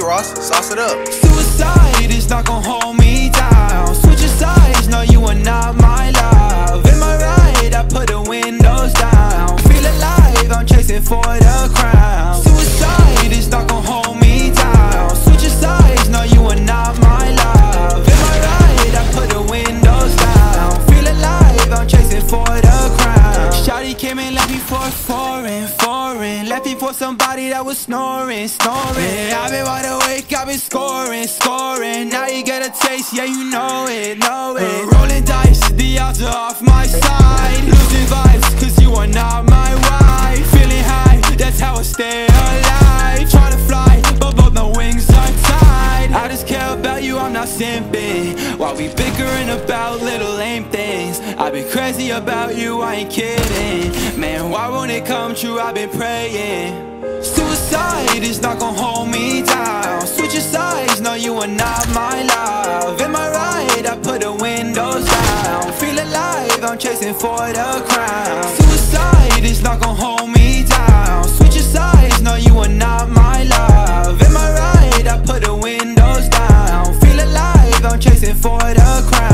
Ross, sauce it up. Suicide is not gonna hold me down. Switching sides, no, you are not my love. In my ride, I put the windows down. Feel alive, I'm chasing for the crown. Suicide is not gonna hold me down. Switching sides, no, you are not my love. In my ride, I put the windows down. Feel alive, I'm chasing for the crown. Shawty came and left me for foreign, foreign. Left me for somebody that was snoring, snoring. Yeah, I've been wide awake, I've been scoring, scoring. Now you get a taste, yeah, you know it, know it. Uh, rolling dice, the odds are off my side. Losing vibes, cause you are not my wife. Feeling high, that's how I stay alive. Trying to fly, but both my wings are tied. I just care about you, I'm not simping. While we bickering about little lame things. I've been crazy about you, I ain't kidding. Man, why won't it come true? I've been praying. Suicide is not gonna hold me down your size, no you are not my love. Am I right? I put the windows down. Feel alive, I'm chasing for the crown. Suicide is not gonna hold me down. Switch your sides, no you are not my love. Am I right? I put the windows down. Feel alive, I'm chasing for the crown.